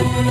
Oh